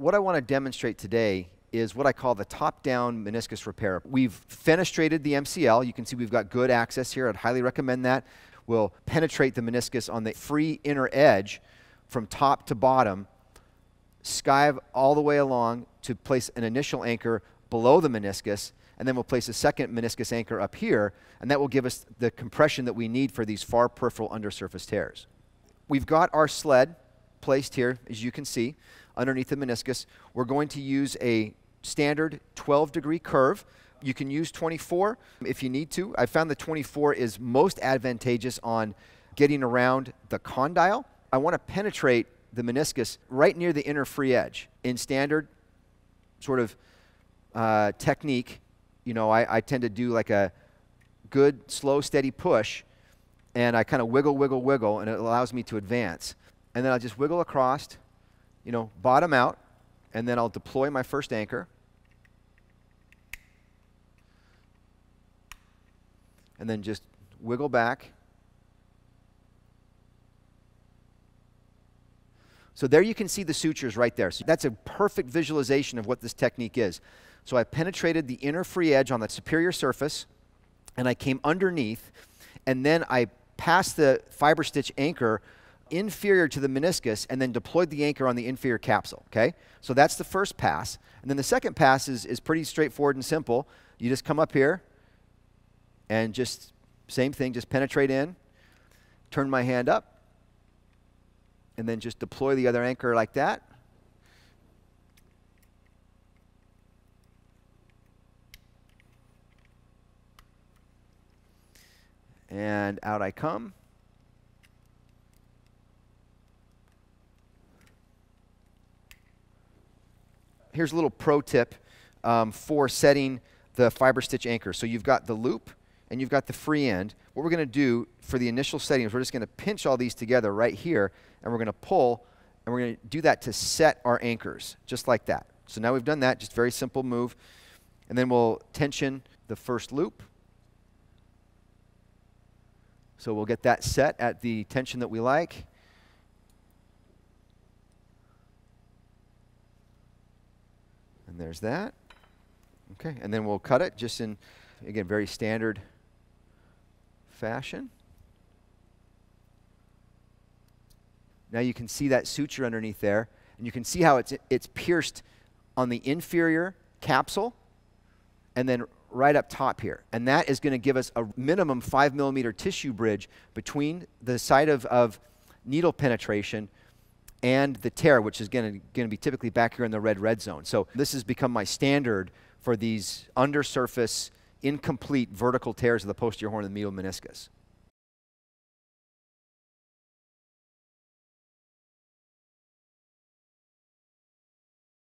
what I want to demonstrate today is what I call the top-down meniscus repair. We've fenestrated the MCL. You can see we've got good access here. I'd highly recommend that. We'll penetrate the meniscus on the free inner edge from top to bottom, skive all the way along to place an initial anchor below the meniscus, and then we'll place a second meniscus anchor up here, and that will give us the compression that we need for these far peripheral undersurface tears. We've got our sled placed here, as you can see, underneath the meniscus. We're going to use a standard 12 degree curve. You can use 24 if you need to. I found the 24 is most advantageous on getting around the condyle. I want to penetrate the meniscus right near the inner free edge. In standard sort of uh, technique, you know, I, I tend to do like a good, slow, steady push, and I kind of wiggle, wiggle, wiggle, and it allows me to advance. And then I'll just wiggle across, you know, bottom out, and then I'll deploy my first anchor. And then just wiggle back. So there you can see the sutures right there. So that's a perfect visualization of what this technique is. So I penetrated the inner free edge on the superior surface, and I came underneath, and then I passed the FiberStitch anchor inferior to the meniscus and then deployed the anchor on the inferior capsule, okay? So that's the first pass. And then the second pass is, is pretty straightforward and simple. You just come up here and just, same thing, just penetrate in, turn my hand up, and then just deploy the other anchor like that. And out I come. Here's a little pro tip um, for setting the FiberStitch anchor. So you've got the loop and you've got the free end. What we're going to do for the initial setting is we're just going to pinch all these together right here and we're going to pull and we're going to do that to set our anchors just like that. So now we've done that, just very simple move. And then we'll tension the first loop. So we'll get that set at the tension that we like. And there's that. Okay, and then we'll cut it just in, again, very standard fashion. Now you can see that suture underneath there, and you can see how it's, it's pierced on the inferior capsule and then right up top here. And that is going to give us a minimum 5 millimeter tissue bridge between the site of, of needle penetration and the tear, which is going to be typically back here in the red red zone. So this has become my standard for these undersurface, incomplete vertical tears of the posterior horn of the medial meniscus.